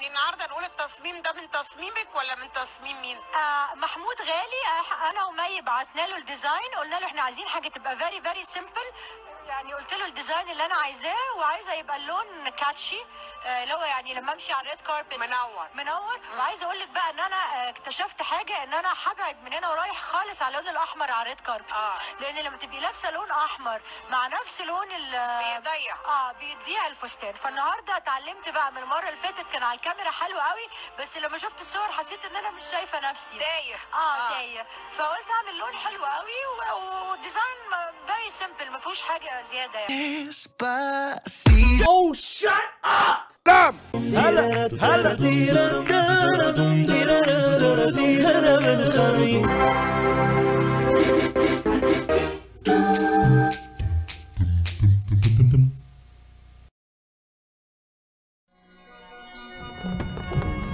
يعني النهارده نقول التصميم ده من تصميمك ولا من تصميم مين؟ آه محمود غالي آه أنا ومي بعتنا له ال design قلنا له إحنا عايزين حاجة تبقى very very simple يعني قلت له ال design اللي أنا عايزاه وعايزة يبقى اللون catchy آه، اللي هو يعني لما أمشي على ال red carpet منور. منور وعايزة أقول لك بقى إن أنا آه، اكتشفت حاجة إن أنا هبعد من هنا ورايح خالص على اللون الأحمر على ال red carpet آه. لأن لما تبقي لابسة لون أحمر مع نفس لون ال بيضيع. آه بيضيع الفستان فالنهارده اتعلمت بقى من المرة اللي فاتت كان على الكاميرا حلو قوي بس لما شفت الصور حسيت إن أنا مش شايفة نفسي. تايه. آه تايه. فقلت أعمل لون حلو قوي و design very simple ما فيهوش حاجة زيادة يعني. Oh, shut up! هلا هلا. Música